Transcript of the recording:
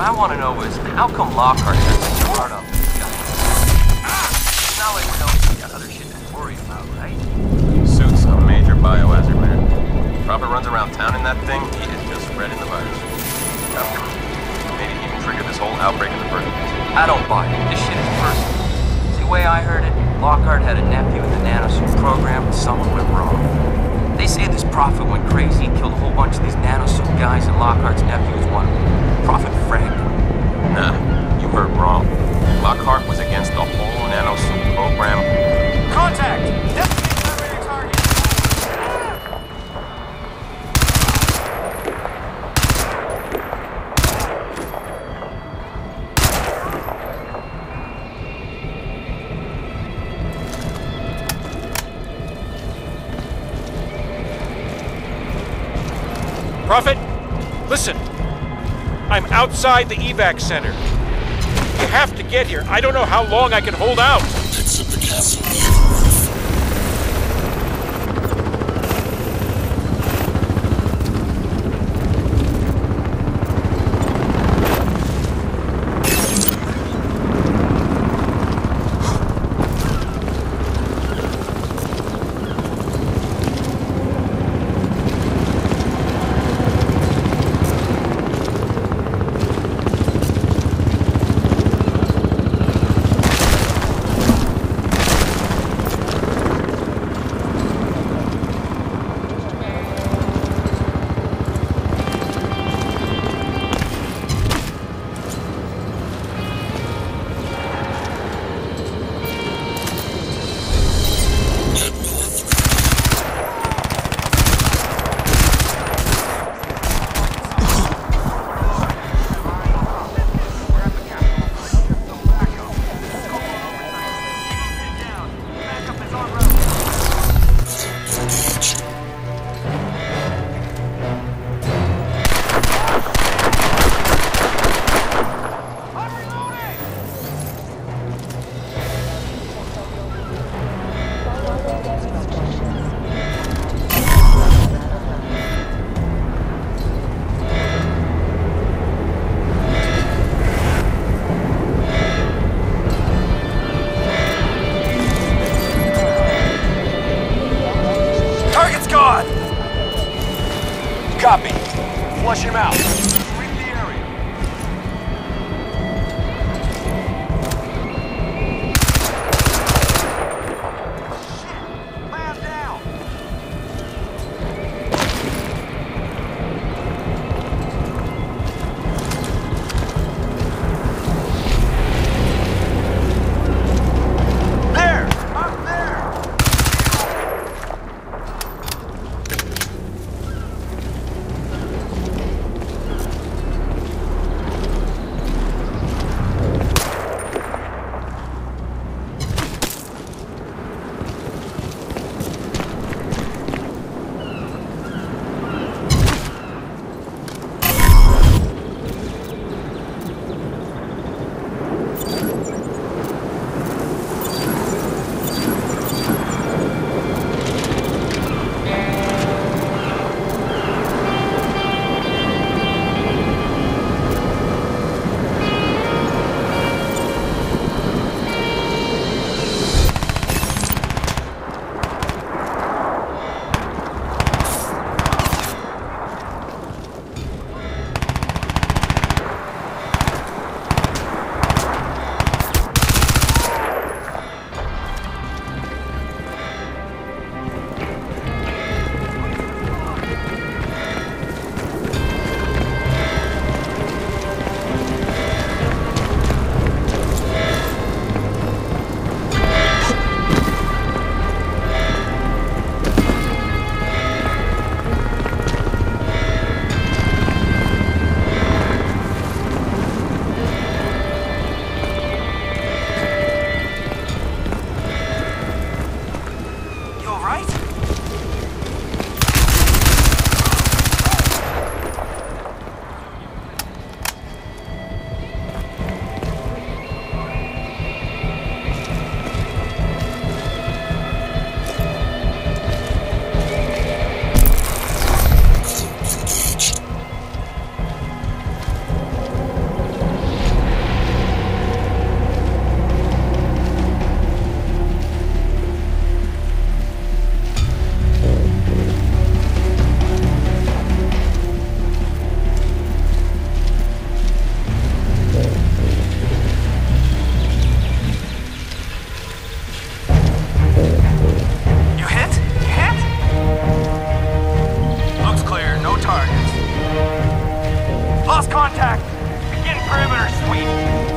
How come Lockhart has such a hard on this guy? It's not like we don't got other shit to worry about, right? Suit's a major biohazard, man. Prophet runs around town in that thing, he is just spreading the virus. Maybe he even triggered this whole outbreak in the first place. I don't buy it. This shit is personal. See, the way I heard it, Lockhart had a nephew in the nanosuit program and someone went wrong. They say this Prophet went crazy, and killed a whole bunch of these nanosuit guys, and Lockhart's nephew was one. Prophet him. Nah, Prophet, listen. I'm outside the evac center. You have to get here. I don't know how long I can hold out. Exit the castle. him out. contact. Begin perimeter sweep.